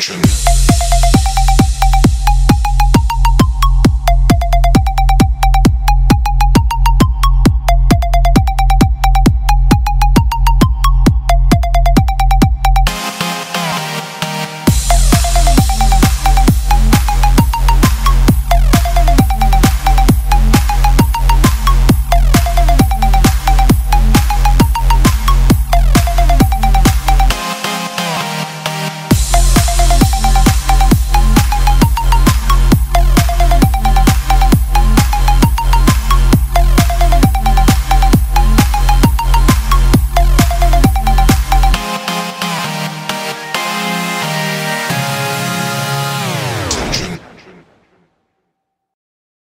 attention.